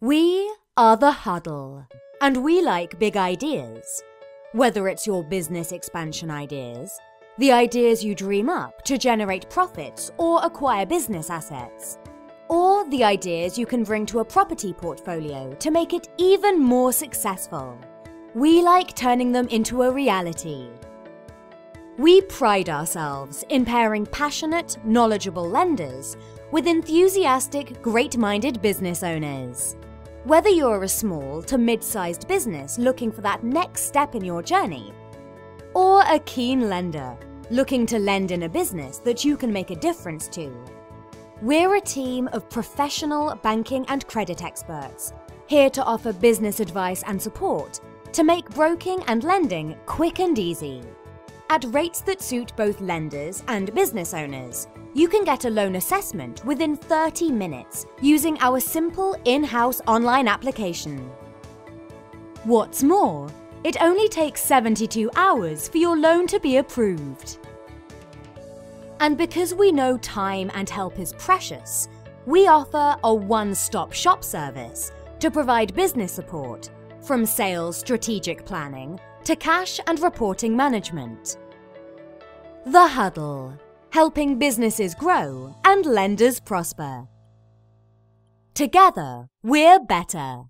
We are the Huddle, and we like big ideas. Whether it's your business expansion ideas, the ideas you dream up to generate profits or acquire business assets, or the ideas you can bring to a property portfolio to make it even more successful. We like turning them into a reality. We pride ourselves in pairing passionate, knowledgeable lenders with enthusiastic, great minded business owners. Whether you're a small to mid sized business looking for that next step in your journey, or a keen lender looking to lend in a business that you can make a difference to, we're a team of professional banking and credit experts here to offer business advice and support to make broking and lending quick and easy. At rates that suit both lenders and business owners, you can get a loan assessment within 30 minutes using our simple in-house online application. What's more, it only takes 72 hours for your loan to be approved. And because we know time and help is precious, we offer a one-stop shop service to provide business support from sales strategic planning to cash and reporting management. The Huddle, helping businesses grow and lenders prosper. Together, we're better.